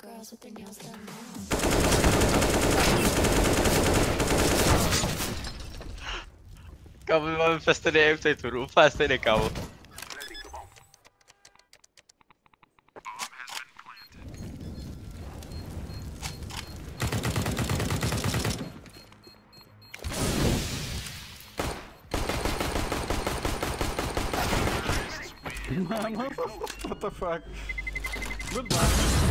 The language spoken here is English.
girls with their nails done now. Cabo, mamy festynę tutaj tu, festynę cabo. what the fuck? Goodbye.